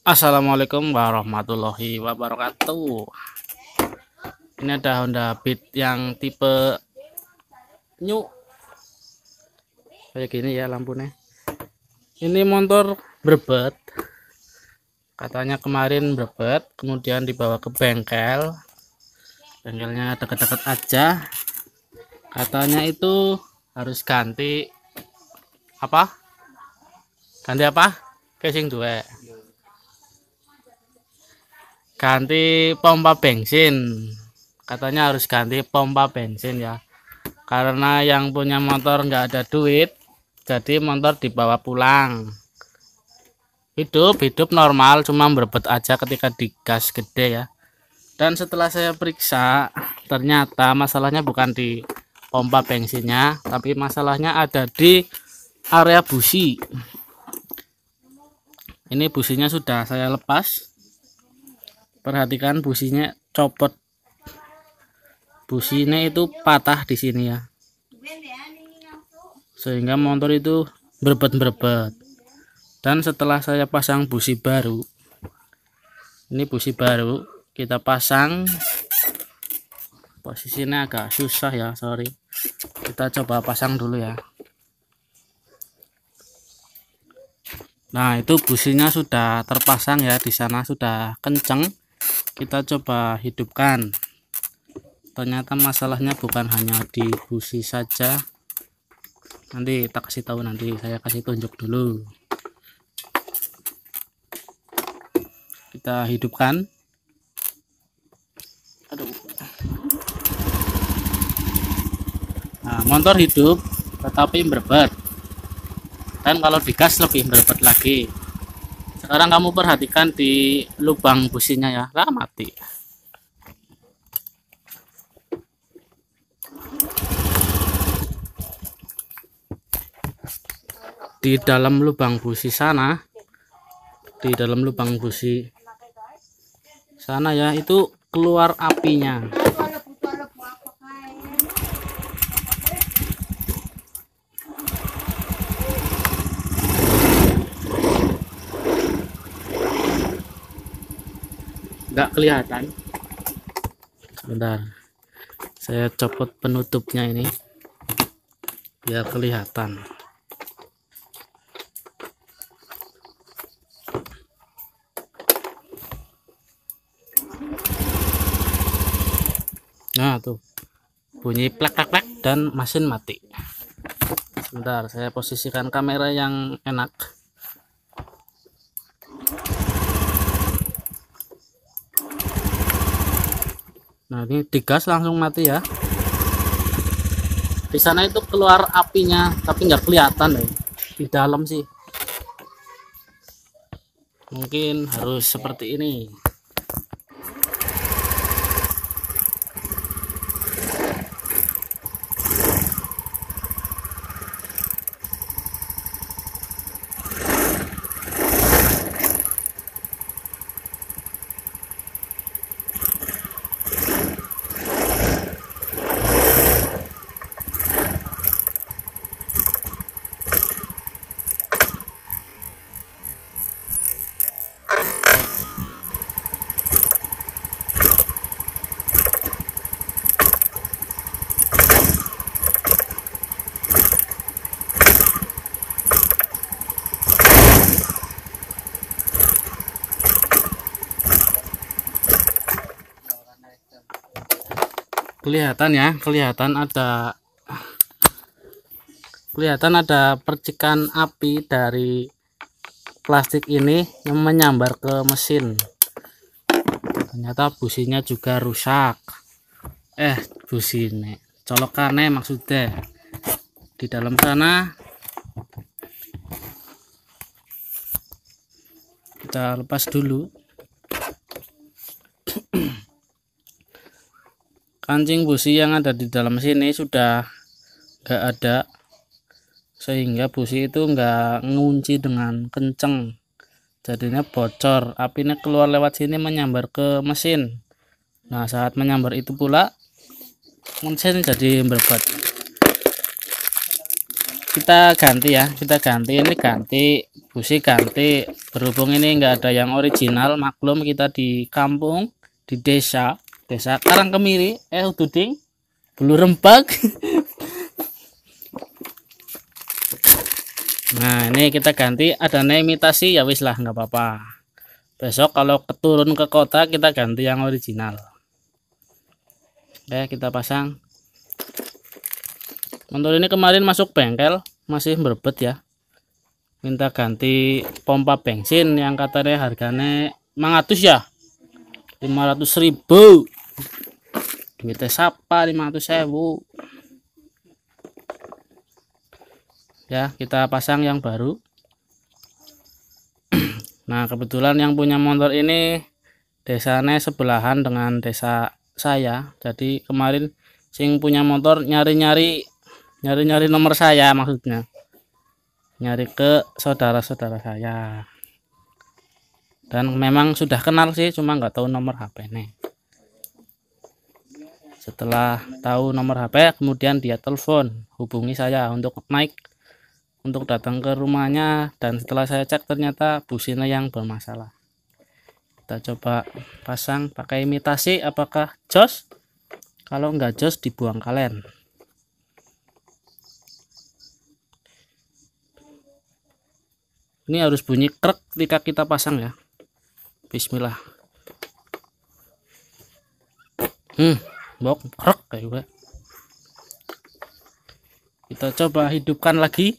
Assalamualaikum warahmatullahi wabarakatuh. Ini ada Honda Beat yang tipe new. Kayak gini ya lampunya. Ini motor berbet katanya kemarin berbet kemudian dibawa ke bengkel. Bengkelnya deket-deket aja. Katanya itu harus ganti apa? Ganti apa? Casing dua ganti pompa bensin. Katanya harus ganti pompa bensin ya. Karena yang punya motor nggak ada duit jadi motor dibawa pulang. Hidup hidup normal cuma berbet aja ketika digas gede ya. Dan setelah saya periksa ternyata masalahnya bukan di pompa bensinnya tapi masalahnya ada di area busi. Ini businya sudah saya lepas perhatikan businya copot. Businya itu patah di sini ya. Sehingga motor itu berbet-berbet. Dan setelah saya pasang busi baru ini busi baru kita pasang. Posisinya agak susah ya sorry. Kita coba pasang dulu ya. Nah itu businya sudah terpasang ya di sana sudah kenceng kita coba hidupkan. Ternyata masalahnya bukan hanya di busi saja. Nanti tak kasih tahu nanti saya kasih tunjuk dulu. Kita hidupkan. Aduh. Nah motor hidup tetapi berbet dan kalau digas lebih berbet lagi sekarang kamu perhatikan di lubang businya ya. Lah mati. Di dalam lubang busi sana di dalam lubang busi sana ya itu keluar apinya nggak kelihatan. Sebentar saya copot penutupnya ini biar kelihatan. Nah tuh. Bunyi plek plek plek dan mesin mati. Sebentar saya posisikan kamera yang enak nah ini digas langsung mati ya. Di sana itu keluar apinya tapi nggak kelihatan deh di dalam sih. Mungkin harus seperti ini kelihatan ya kelihatan ada kelihatan ada percikan api dari plastik ini yang menyambar ke mesin. Ternyata businya juga rusak. Eh busi ini colokannya maksudnya. Di dalam sana kita lepas dulu kancing busi yang ada di dalam sini sudah gak ada sehingga busi itu enggak ngunci dengan kenceng. Jadinya bocor. Apinya keluar lewat sini menyambar ke mesin. Nah saat menyambar itu pula mesin jadi berbuat. Kita ganti ya kita ganti. Ini ganti busi ganti. Berhubung ini enggak ada yang original maklum kita di kampung di desa desa Karangkemiri eh Ududing Bulu Rembak nah ini kita ganti ada imitasi ya wis lah nggak apa-apa. Besok kalau keturun ke kota kita ganti yang original. Oke kita pasang. Motor ini kemarin masuk bengkel masih berbet ya. Minta ganti pompa bensin yang katanya harganya 500 ya. 500 ribu duitnya siapa 500 sewu ya kita pasang yang baru. Nah kebetulan yang punya motor ini desanya sebelahan dengan desa saya. Jadi kemarin sing punya motor nyari-nyari nyari-nyari nomor saya maksudnya. Nyari ke saudara-saudara saya. Dan memang sudah kenal sih cuma nggak tahu nomor HP nih setelah tahu nomor HP kemudian dia telepon hubungi saya untuk naik untuk datang ke rumahnya. Dan setelah saya cek ternyata businya yang bermasalah. Kita coba pasang pakai imitasi apakah jos? Kalau enggak jos dibuang kalian. Ini harus bunyi krek ketika kita pasang ya. Bismillah. Hmm krek kayak gue. Kita coba hidupkan lagi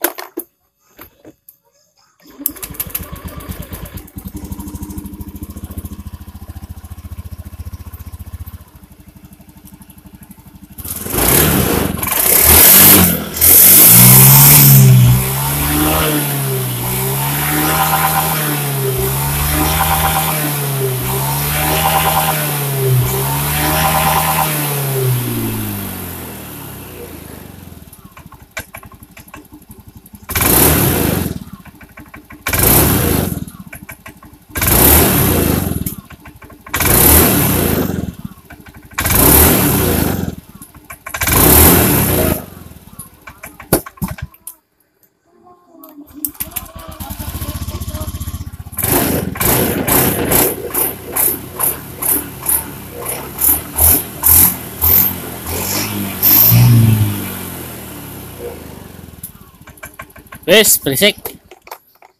Wis berisik.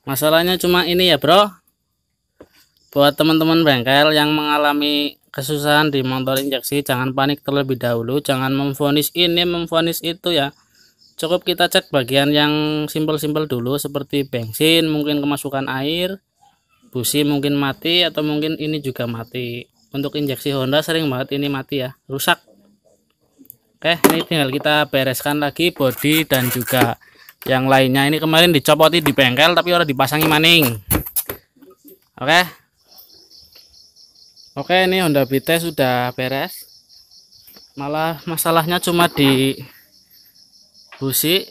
Masalahnya cuma ini ya, Bro. Buat teman-teman bengkel yang mengalami kesusahan di motor injeksi, jangan panik terlebih dahulu, jangan memfonis ini, memfonis itu ya. Cukup kita cek bagian yang simpel-simpel dulu seperti bensin, mungkin kemasukan air, busi mungkin mati atau mungkin ini juga mati. Untuk injeksi Honda sering banget ini mati ya, rusak. Oke, ini tinggal kita bereskan lagi bodi dan juga yang lainnya ini kemarin dicopoti di bengkel tapi udah dipasangi maning. Oke? Oke ini Honda BT sudah beres. Malah masalahnya cuma di busi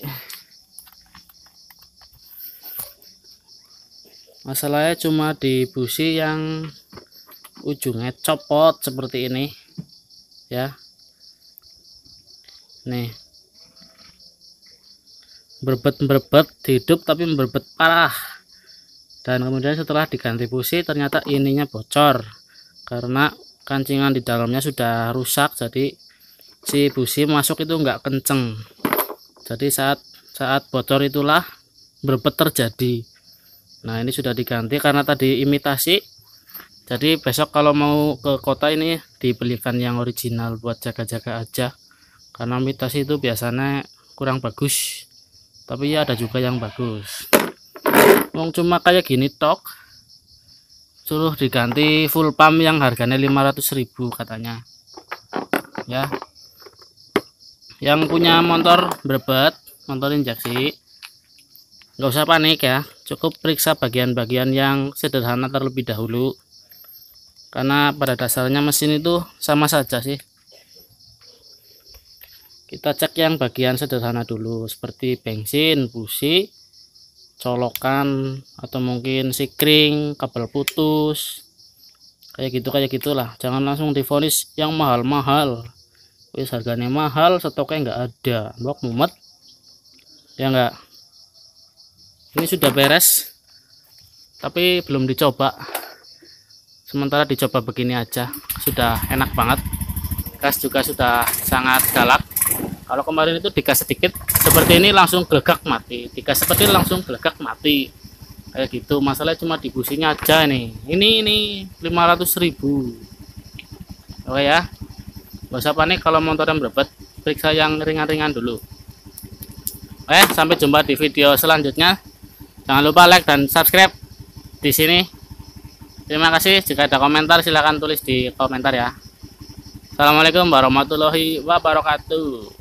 masalahnya cuma di busi yang ujungnya copot seperti ini ya. Nih berbet-berbet hidup tapi berbet parah. Dan kemudian setelah diganti busi ternyata ininya bocor. Karena kancingan di dalamnya sudah rusak jadi si busi masuk itu enggak kenceng. Jadi saat saat bocor itulah berbet terjadi. Nah ini sudah diganti karena tadi imitasi. Jadi besok kalau mau ke kota ini dibelikan yang original buat jaga-jaga aja. Karena imitasi itu biasanya kurang bagus tapi ya ada juga yang bagus. Wong cuma kayak gini tok. Suruh diganti full pump yang harganya 500.000 katanya. Ya. Yang punya motor berbet motor injeksi. Nggak usah panik ya. Cukup periksa bagian-bagian yang sederhana terlebih dahulu. Karena pada dasarnya mesin itu sama saja sih kita cek yang bagian sederhana dulu seperti bensin busi colokan atau mungkin sikring kabel putus. Kayak gitu kayak gitulah. Jangan langsung difonis yang mahal-mahal. Wis harganya mahal stoknya enggak ada. Bok mumet. Ya enggak ini sudah beres tapi belum dicoba. Sementara dicoba begini aja. Sudah enak banget. Gas juga sudah sangat galak kalau kemarin itu digas sedikit seperti ini langsung gelegak mati. Digas seperti ini langsung gelegak mati. Kayak gitu masalah cuma di businya aja nih ini ini 500.000 oke ya. Gak usah panik kalau motor yang berbet periksa yang ringan-ringan dulu. Oke sampai jumpa di video selanjutnya. Jangan lupa like dan subscribe di sini. Terima kasih. Jika ada komentar silahkan tulis di komentar ya. Assalamualaikum warahmatullahi wabarakatuh